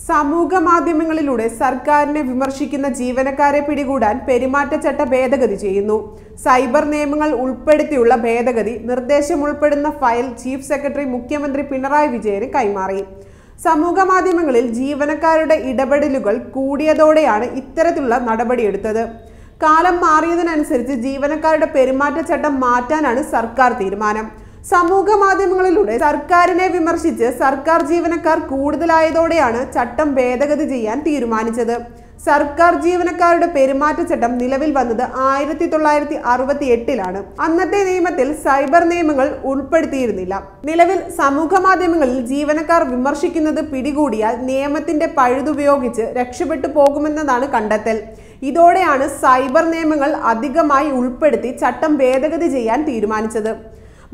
സമൂഹ മാധ്യമങ്ങളിലൂടെ സർക്കാരിനെ വിമർശിക്കുന്ന ജീവനക്കാരെ പിടികൂടാൻ പെരുമാറ്റച്ചട്ട ഭേദഗതി ചെയ്യുന്നു. സൈബർ നിയമങ്ങൾ ഉൾപ്പെടുത്തിയുള്ള ഭേദഗതി നിർദ്ദേശം ഉൾപ്പെടുന്ന ഫയൽ ചീഫ് സെക്രട്ടറി മുഖ്യമന്ത്രി പിണറായി വിജയന് കൈമാറി. സമൂഹ മാധ്യമങ്ങളിൽ ജീവനക്കാരുടെ ഇടപെടലുകൾ കൂടിയതോടെയാണ് ഇത്തരത്തിലുള്ള നടപടിയെടുത്തത് കാലം മാറിയതിനനുസരിച്ച് ജീവനക്കാരുടെ പെരുമാറ്റച്ചട്ടം മാറ്റാനാണ് സർക്കാർ തീരുമാനം. സമൂഹ മാധ്യമങ്ങളിലൂടെ സർക്കാരിനെ വിമർശിച്ച് സർക്കാർ ജീവനക്കാർ കൂടുതലായതോടെയാണ് ചട്ടം ഭേദഗതി ചെയ്യാൻ തീരുമാനിച്ചത്. സർക്കാർ ജീവനക്കാരുടെ പെരുമാറ്റച്ചട്ടം നിലവിൽ വന്നത് ആയിരത്തി തൊള്ളായിരത്തി അറുപത്തി എട്ടിലാണ് അന്നത്തെ നിയമത്തിൽ സൈബർ നിയമങ്ങൾ ഉൾപ്പെടുത്തിയിരുന്നില്ല. നിലവിൽ സമൂഹ മാധ്യമങ്ങളിൽ ജീവനക്കാർ വിമർശിക്കുന്നത് പിടികൂടിയാൽ നിയമത്തിന്റെ പഴുതുപയോഗിച്ച് രക്ഷപ്പെട്ടു പോകുമെന്നതാണ് കണ്ടെത്തൽ. ഇതോടെയാണ് സൈബർ നിയമങ്ങൾ അധികമായി ഉൾപ്പെടുത്തി ചട്ടം ഭേദഗതി ചെയ്യാൻ തീരുമാനിച്ചത്.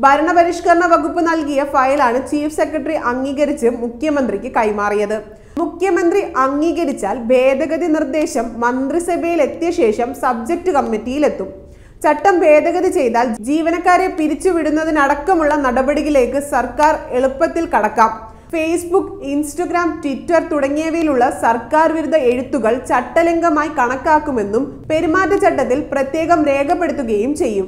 ഭരണപരിഷ്കരണ വകുപ്പ് നൽകിയ ഫയലാണ് ചീഫ് സെക്രട്ടറി അംഗീകരിച്ച് മുഖ്യമന്ത്രിക്ക് കൈമാറിയത്. മുഖ്യമന്ത്രി അംഗീകരിച്ചാൽ ഭേദഗതി നിർദ്ദേശം മന്ത്രിസഭയിൽ എത്തിയ ശേഷം സബ്ജക്ട് കമ്മിറ്റിയിലെത്തും. ചട്ടം ഭേദഗതി ചെയ്താൽ ജീവനക്കാരെ പിരിച്ചുവിടുന്നതിനടക്കമുള്ള നടപടികളിലേക്ക് സർക്കാർ എളുപ്പത്തിൽ കടക്കാം. ഫേസ്ബുക്ക് ഇൻസ്റ്റഗ്രാം ട്വിറ്റർ തുടങ്ങിയവയിലുള്ള സർക്കാർ വിരുദ്ധ എഴുത്തുകൾ ചട്ടലംഘമായി കണക്കാക്കുമെന്നും പെരുമാറ്റച്ചട്ടത്തിൽ പ്രത്യേകം രേഖപ്പെടുത്തുകയും ചെയ്യും.